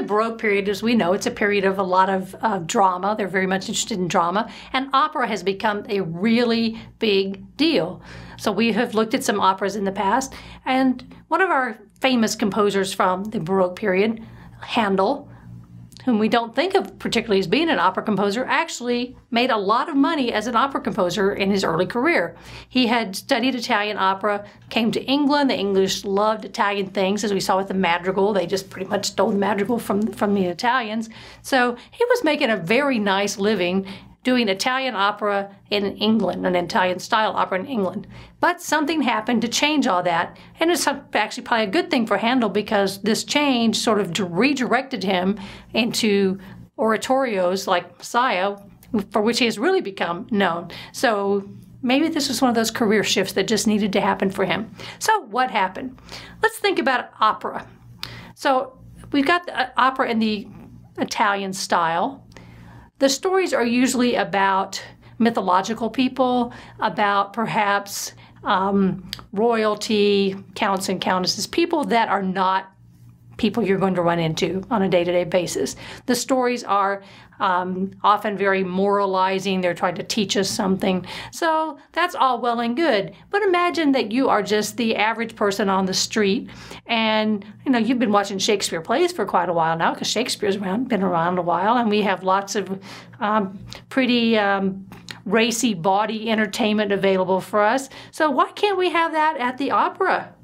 the Baroque period, as we know, it's a period of a lot of uh, drama. They're very much interested in drama, and opera has become a really big deal. So we have looked at some operas in the past, and one of our famous composers from the Baroque period, Handel, whom we don't think of particularly as being an opera composer, actually made a lot of money as an opera composer in his early career. He had studied Italian opera, came to England. The English loved Italian things, as we saw with the madrigal. They just pretty much stole the madrigal from, from the Italians. So he was making a very nice living doing Italian opera in England, an Italian style opera in England. But something happened to change all that. And it's actually probably a good thing for Handel because this change sort of redirected him into oratorios like Messiah, for which he has really become known. So maybe this was one of those career shifts that just needed to happen for him. So, what happened? Let's think about opera. So, we've got the uh, opera in the Italian style. The stories are usually about mythological people, about perhaps um, royalty, counts and countesses, people that are not people you're going to run into on a day to day basis. The stories are um, often very moralizing. They're trying to teach us something. So that's all well and good. But imagine that you are just the average person on the street, and you know you've been watching Shakespeare plays for quite a while now because Shakespeare's around, been around a while, and we have lots of um, pretty. Um, racy body entertainment available for us. So, why can't we have that at the opera?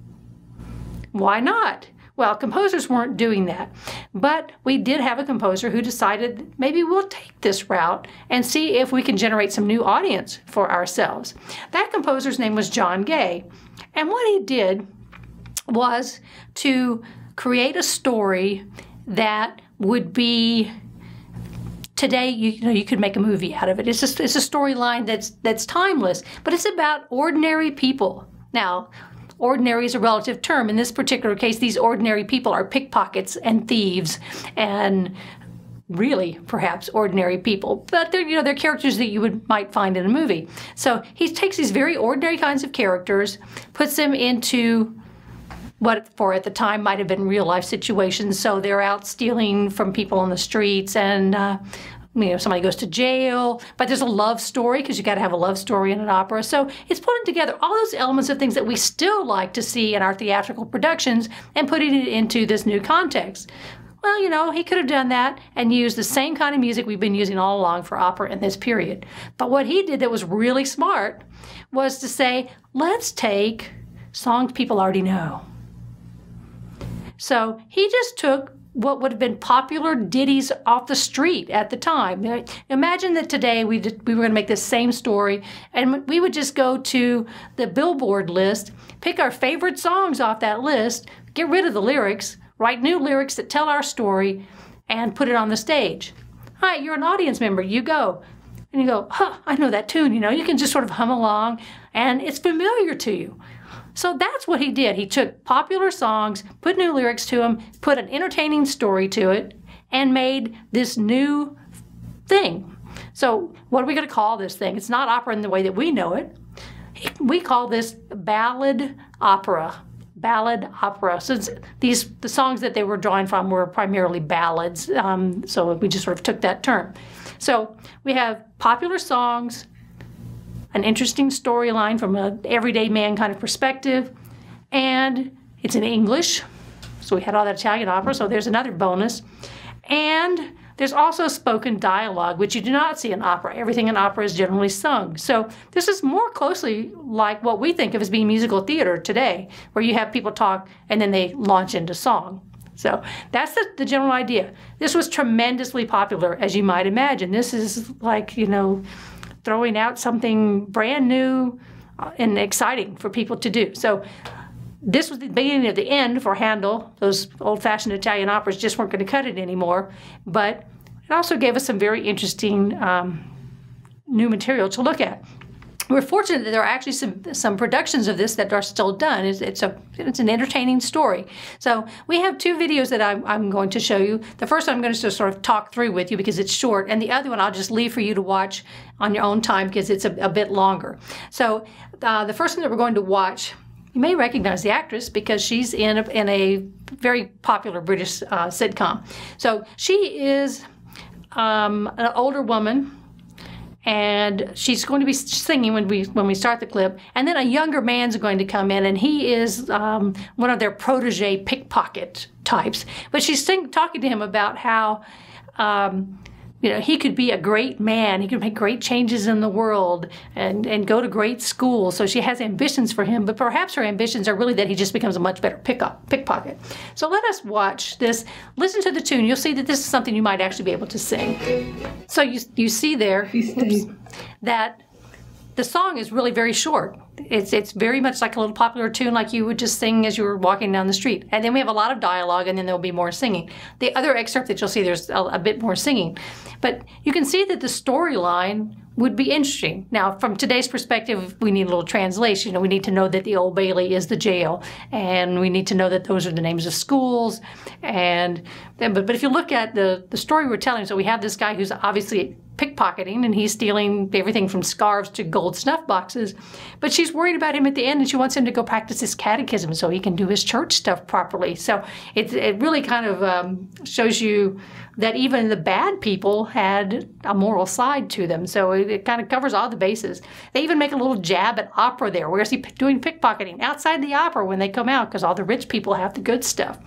Why not? Well, composers weren't doing that. But we did have a composer who decided maybe we'll take this route and see if we can generate some new audience for ourselves. That composer's name was John Gay. And what he did was to create a story that would be today you, you, know you could make a movie out of it. It's just it's a storyline that's that's timeless, but it's about ordinary people. Now, ordinary is a relative term. In this particular case, these ordinary people are pickpockets and thieves and really perhaps ordinary people. But they're you know they're characters that you would might find in a movie. So he takes these very ordinary kinds of characters puts them into what for at the time might have been real life situations. So they're out stealing from people on the streets and uh, you know somebody goes to jail but there's a love story because you got to have a love story in an opera. So it's putting together all those elements of things that we still like to see in our theatrical productions and putting it into this new context. Well you know he could have done that and used the same kind of music we've been using all along for opera in this period. But what he did that was really smart was to say let's take songs people already know. So he just took what would have been popular ditties off the street at the time. Imagine that today we, did, we were going to make this same story and we would just go to the billboard list, pick our favorite songs off that list, get rid of the lyrics, write new lyrics that tell our story, and put it on the stage. All right, you're an audience member, you go. And you go, huh, I know that tune, you know, you can just sort of hum along and it's familiar to you. So that's what he did. He took popular songs, put new lyrics to them, put an entertaining story to it, and made this new thing. So, what are we going to call this thing? It's not opera in the way that we know it. We call this ballad opera. Ballad opera. Since these the songs that they were drawing from were primarily ballads. Um, so we just sort of took that term. So we have popular songs an interesting storyline from an everyday man kind of perspective, and it's in English. So we had all that Italian opera, so there's another bonus. And there's also spoken dialogue, which you do not see in opera. Everything in opera is generally sung. So this is more closely like what we think of as being musical theater today, where you have people talk and then they launch into song. So that's the, the general idea. This was tremendously popular, as you might imagine. This is like, you know, throwing out something brand new uh, and exciting for people to do. So this was the beginning of the end for Handel. Those old-fashioned Italian operas just weren't going to cut it anymore. But it also gave us some very interesting um, new material to look at we're fortunate that there are actually some some productions of this that are still done. It's, it's a it's an entertaining story. So we have two videos that I'm, I'm going to show you. The first one I'm going to sort of talk through with you because it's short, and the other one I'll just leave for you to watch on your own time because it's a, a bit longer. So uh, the first one that we're going to watch you may recognize the actress because she's in a, in a very popular British uh, sitcom. So she is um, an older woman and she's going to be singing when we when we start the clip. And then a younger man's going to come in, and he is um, one of their protege pickpocket types. But she's sing, talking to him about how. Um, you know, he could be a great man. He could make great changes in the world and, and go to great school. So she has ambitions for him, but perhaps her ambitions are really that he just becomes a much better pick up, pickpocket. So let us watch this. Listen to the tune. You'll see that this is something you might actually be able to sing. So you, you see there that the song is really very short. It's it's very much like a little popular tune, like you would just sing as you were walking down the street. And then we have a lot of dialogue, and then there'll be more singing. The other excerpt that you'll see, there's a, a bit more singing, but you can see that the storyline would be interesting. Now, from today's perspective, we need a little translation. We need to know that the Old Bailey is the jail, and we need to know that those are the names of schools. And but but if you look at the the story we're telling, so we have this guy who's obviously pickpocketing and he's stealing everything from scarves to gold snuff boxes. But she's worried about him at the end and she wants him to go practice his catechism so he can do his church stuff properly. So it, it really kind of um, shows you that even the bad people had a moral side to them. So it, it, kind of covers all the bases. They even make a little jab at opera there. Where's he doing pickpocketing? Outside the opera when they come out because all the rich people have the good stuff.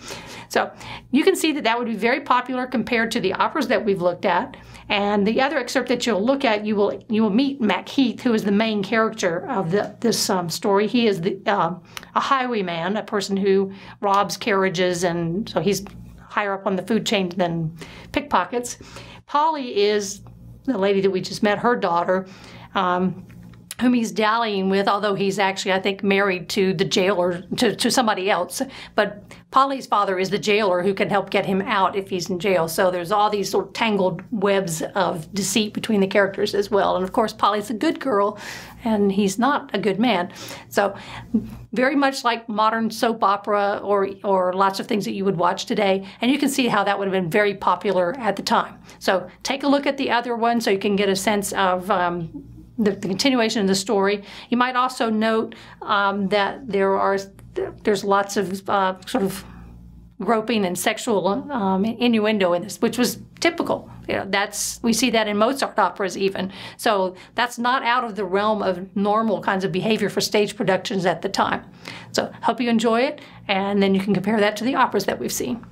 So you can see that that would be very popular compared to the operas that we've looked at. And the other excerpt that you'll look at, you will you will meet Macheath, who is the main character of the, this um, story. He is the uh, a highwayman, a person who robs carriages, and so he's higher up on the food chain than pickpockets. Polly is the lady that we just met, her daughter. Um, whom he's dallying with, although he's actually, I think, married to the jailer, to, to somebody else. But Polly's father is the jailer who can help get him out if he's in jail. So there's all these sort of tangled webs of deceit between the characters as well. And of course, Polly's a good girl, and he's not a good man. So very much like modern soap opera or or lots of things that you would watch today. And you can see how that would have been very popular at the time. So take a look at the other one so you can get a sense of um, the, the, continuation of the story. You might also note um, that there are there's lots of uh, sort of groping and sexual um, innuendo in this, which was typical. You know, that's we see that in Mozart operas even. So that's not out of the realm of normal kinds of behavior for stage productions at the time. So hope you enjoy it, and then you can compare that to the operas that we've seen.